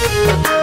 Bye.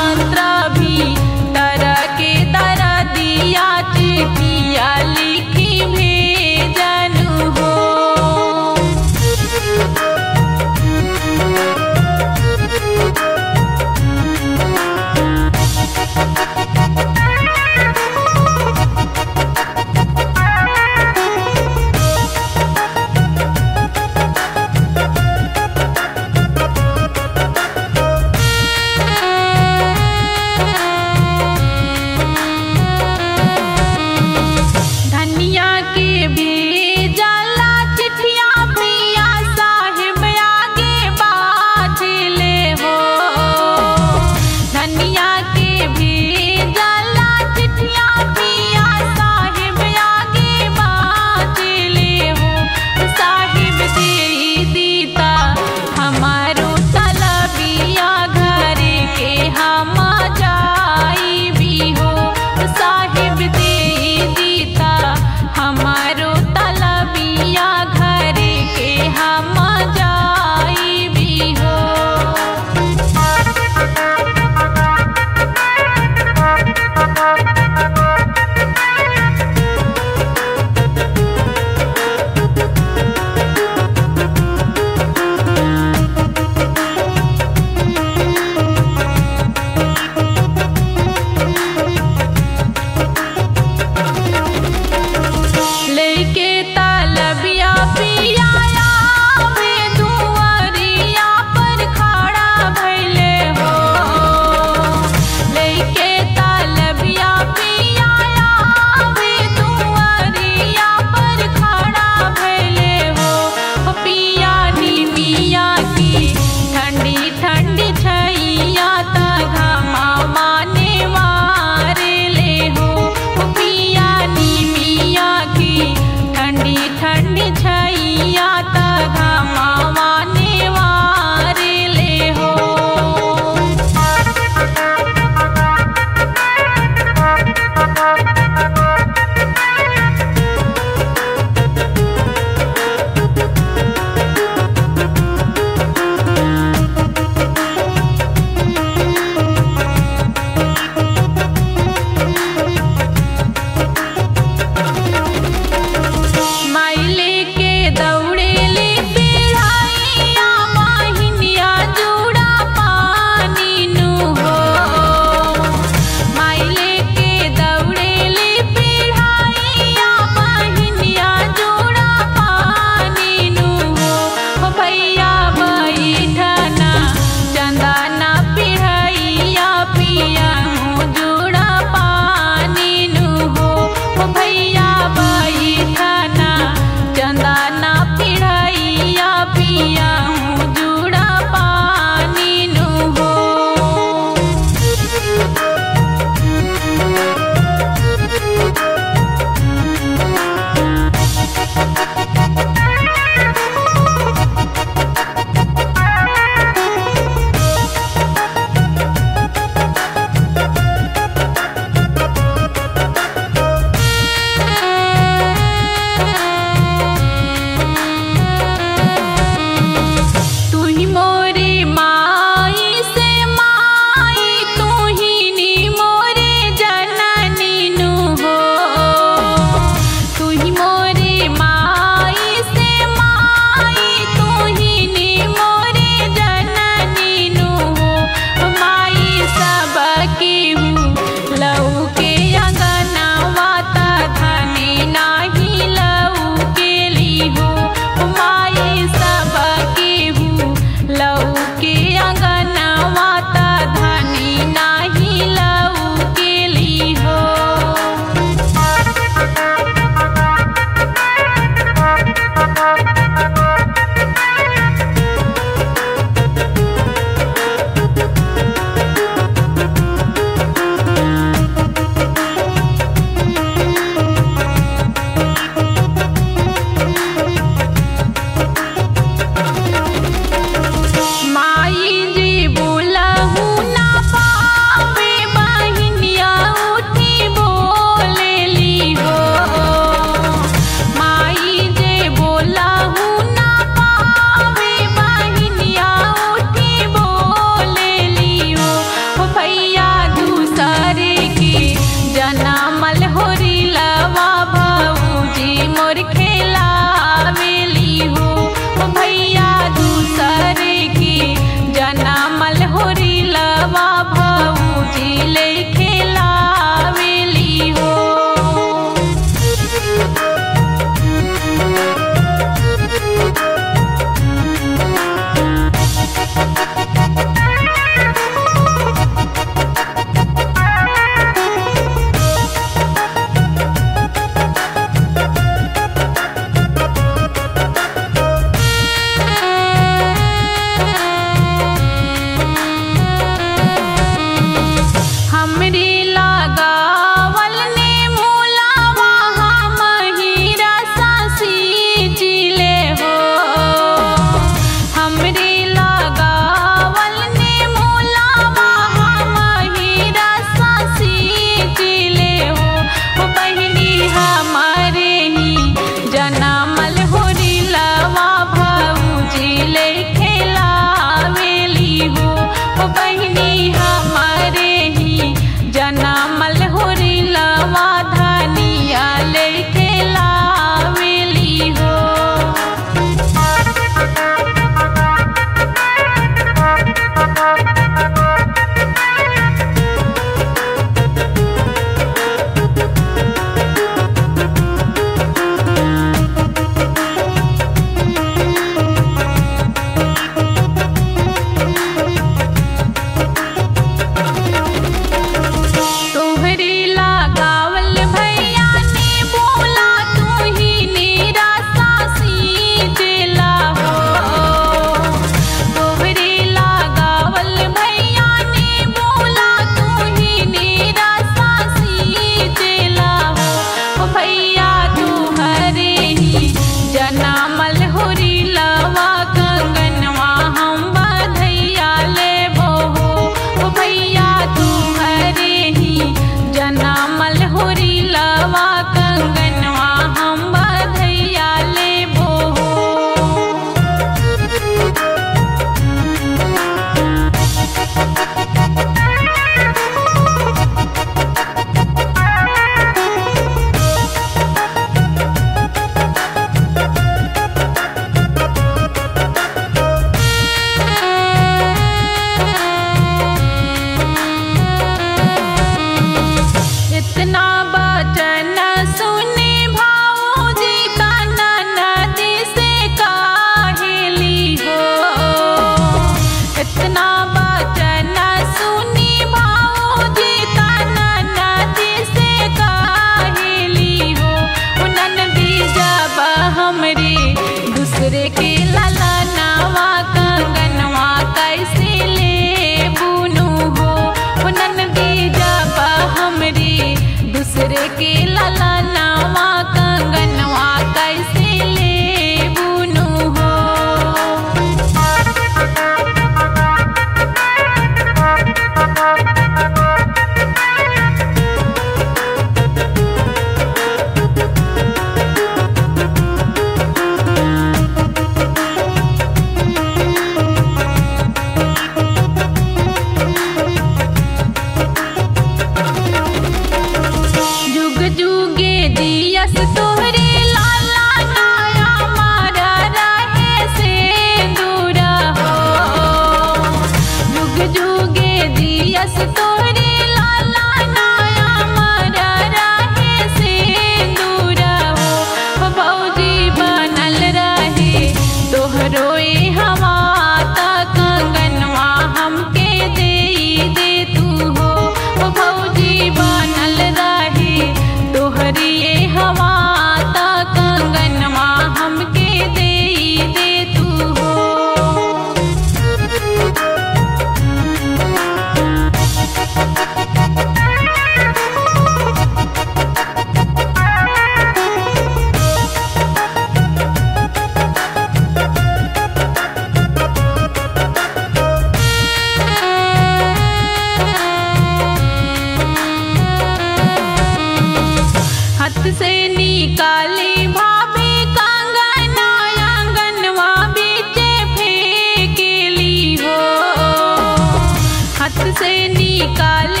से निकाली